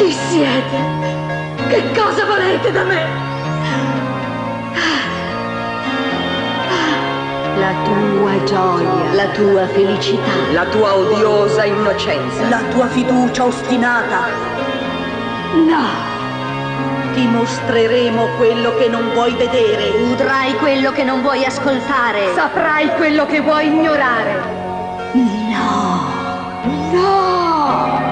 Chi siete? Che cosa volete da me. La tua gioia, la tua felicità, la tua odiosa innocenza, la tua fiducia ostinata. No! Ti mostreremo quello che non vuoi vedere. Udrai quello che non vuoi ascoltare. Saprai quello che vuoi ignorare. No! No!